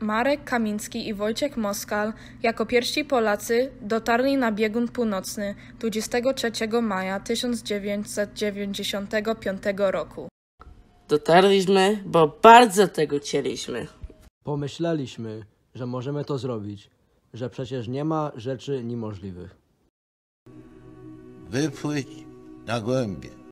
Marek Kamiński i Wojciech Moskal jako pierwsi Polacy dotarli na biegun północny 23 maja 1995 roku. Dotarliśmy, bo bardzo tego chcieliśmy. Pomyśleliśmy, że możemy to zrobić, że przecież nie ma rzeczy niemożliwych. Wypłyć na głębie.